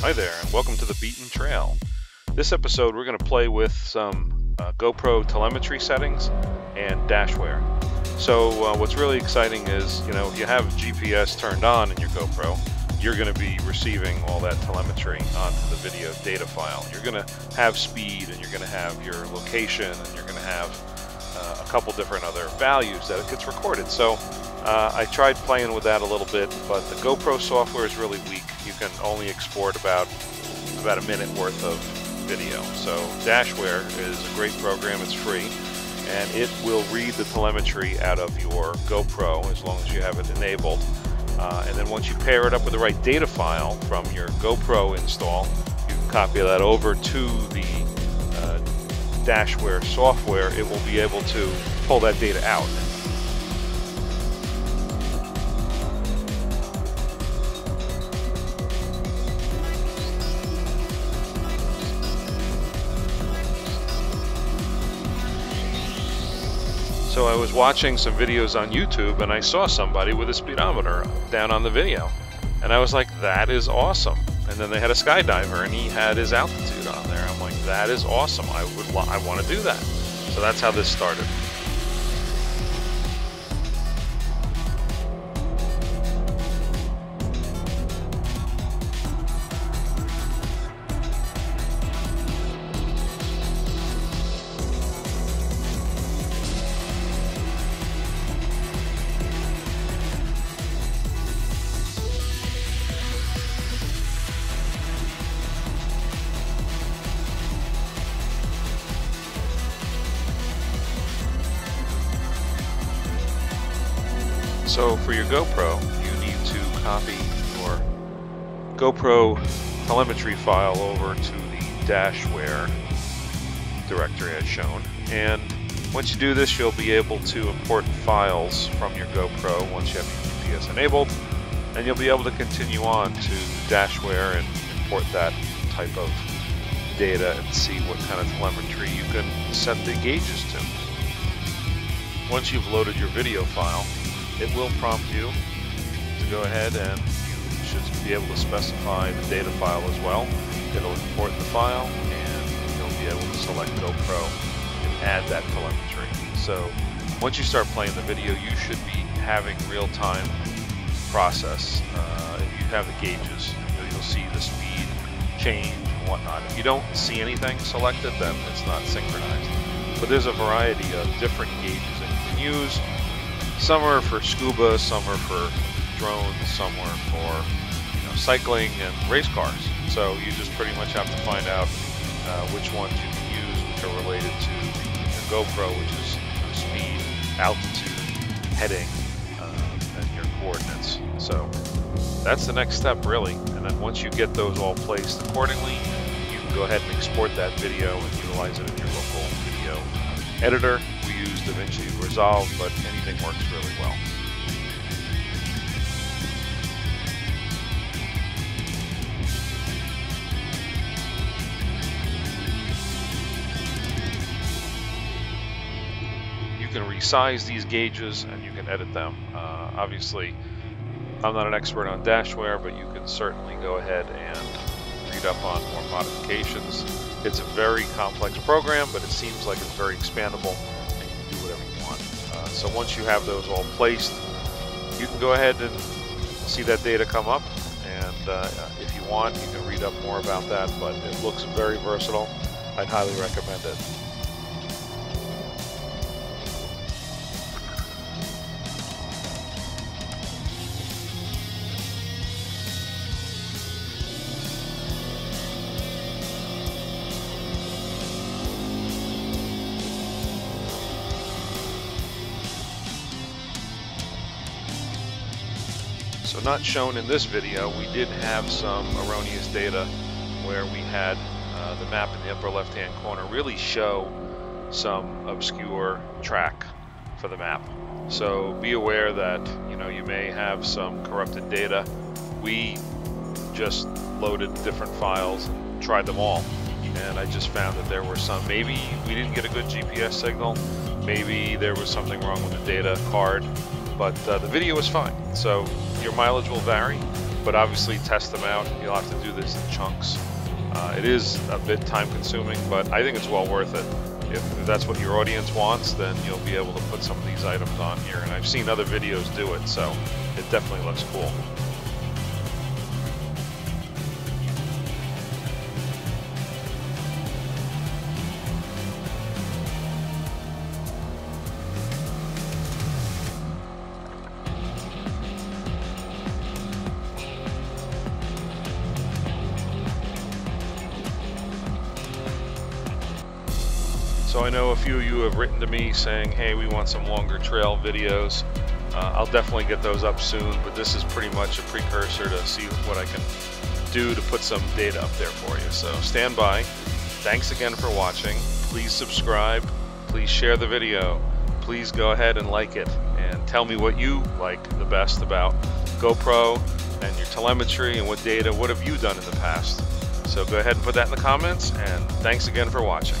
Hi there, and welcome to the Beaten Trail. This episode, we're going to play with some uh, GoPro telemetry settings and dashware. So, uh, what's really exciting is, you know, if you have GPS turned on in your GoPro, you're going to be receiving all that telemetry onto the video data file. You're going to have speed, and you're going to have your location, and you're going to have uh, a couple different other values that it gets recorded. So, uh, I tried playing with that a little bit, but the GoPro software is really weak. You can only export about about a minute worth of video. So Dashware is a great program. It's free, and it will read the telemetry out of your GoPro as long as you have it enabled. Uh, and then once you pair it up with the right data file from your GoPro install, you can copy that over to the uh, Dashware software. It will be able to pull that data out So I was watching some videos on YouTube and I saw somebody with a speedometer down on the video. And I was like, that is awesome. And then they had a skydiver and he had his altitude on there. I'm like, that is awesome. I would I want to do that. So that's how this started. So for your GoPro, you need to copy your GoPro telemetry file over to the dashware directory as shown. And once you do this, you'll be able to import files from your GoPro once you have your GPS enabled. And you'll be able to continue on to dashware and import that type of data and see what kind of telemetry you can set the gauges to. Once you've loaded your video file, it will prompt you to go ahead and you should be able to specify the data file as well. It'll import the file and you'll be able to select GoPro and add that telemetry. So once you start playing the video, you should be having real-time process. Uh, if you have the gauges, you'll see the speed change and whatnot. If you don't see anything selected, then it's not synchronized. But there's a variety of different gauges that you can use some are for scuba, some are for drones, some are for you know, cycling and race cars. So you just pretty much have to find out uh, which ones you can use, which are related to your GoPro, which is speed, altitude, heading, uh, and your coordinates. So that's the next step, really. And then once you get those all placed accordingly, you can go ahead and export that video and utilize it in your local video editor we use DaVinci Resolve, but anything works really well. You can resize these gauges and you can edit them. Uh, obviously, I'm not an expert on dashware, but you can certainly go ahead and read up on more modifications. It's a very complex program, but it seems like it's very expandable and you can do whatever you want. Uh, so once you have those all placed, you can go ahead and see that data come up. And uh, if you want, you can read up more about that, but it looks very versatile. I'd highly recommend it. So not shown in this video, we did have some erroneous data where we had uh, the map in the upper left hand corner really show some obscure track for the map. So be aware that you know you may have some corrupted data. We just loaded different files and tried them all and I just found that there were some maybe we didn't get a good GPS signal maybe there was something wrong with the data card but uh, the video was fine so your mileage will vary, but obviously test them out. You'll have to do this in chunks. Uh, it is a bit time consuming, but I think it's well worth it. If, if that's what your audience wants, then you'll be able to put some of these items on here. And I've seen other videos do it, so it definitely looks cool. So I know a few of you have written to me saying, hey, we want some longer trail videos. Uh, I'll definitely get those up soon, but this is pretty much a precursor to see what I can do to put some data up there for you. So stand by. Thanks again for watching. Please subscribe. Please share the video. Please go ahead and like it and tell me what you like the best about GoPro and your telemetry and what data, what have you done in the past? So go ahead and put that in the comments and thanks again for watching.